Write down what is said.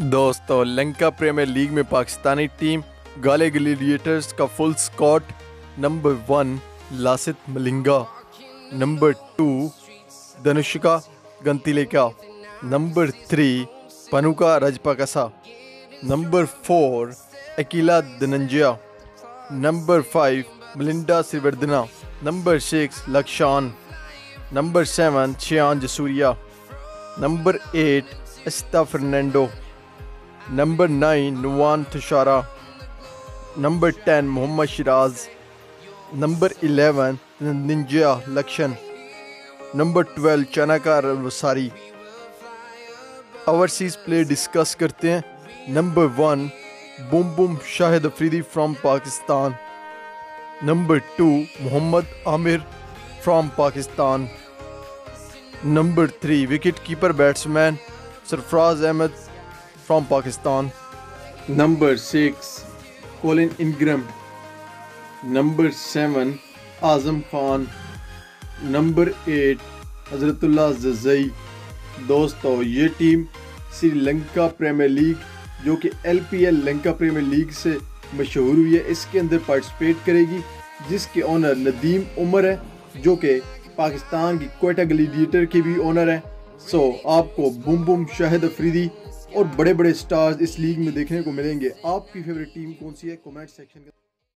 दोस्तों, Lanka premier league में Pakistani team Galle gladiators का full squad, number one, Lasith Malinga, number two, Dhanushka Gunathilaka number three, Bhanuka Rajapaksa, number four, Akila Dananjaya, number five, Malinda Sirivardana number six, Lakshan, number seven Shehan Jayasuriya, number eight Asitha Fernando. Number nine Nuwan Thushara number ten Mohammad Shiraz number eleven Ninja Lakshan number twelve चनाकार वसारी overseas play discuss करते हैं number one boom boom Shahid Afridi from Pakistan number two Mohammad Amir from Pakistan number three wicket keeper batsman Sarfaraz Ahmed from Pakistan. Number 6 Colin Ingram. Number 7 Azam Khan. Number 8 Hazratullah Zazai दोस्तों ये team Sri Lanka premier league जो कि L P L Lanka premier league से मशहूर हुई है, इसके अंदर पार्टिसिपेट करेगी, जिसके ओनर नदीम उमर है, जो कि पाकिस्तान की कोयटा ग्लेडिएटर के भी ओनर है सो आपको बुम बुम शाहिद अफरीदी और बड़े बड़े स्टार्स इस लीग में देखने को मिलेंगे। आपकी फेवरेट टीम कौन सी है? Comment section